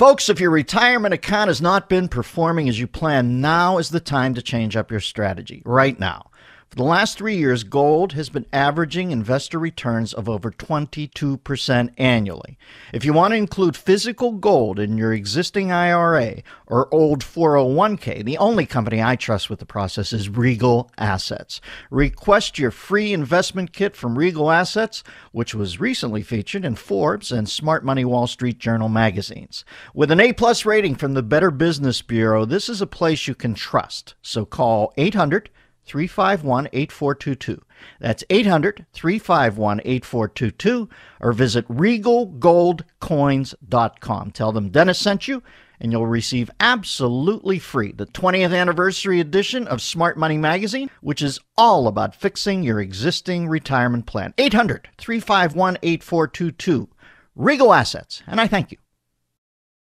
Folks, if your retirement account has not been performing as you planned, now is the time to change up your strategy. Right now. For the last three years, gold has been averaging investor returns of over 22% annually. If you want to include physical gold in your existing IRA or old 401k, the only company I trust with the process is Regal Assets. Request your free investment kit from Regal Assets, which was recently featured in Forbes and Smart Money Wall Street Journal magazines. With an A plus rating from the Better Business Bureau, this is a place you can trust. So call 800 351 8422. That's 800 351 8422 or visit regalgoldcoins.com. Tell them Dennis sent you and you'll receive absolutely free the 20th anniversary edition of Smart Money Magazine, which is all about fixing your existing retirement plan. 800 351 8422. Regal Assets, and I thank you.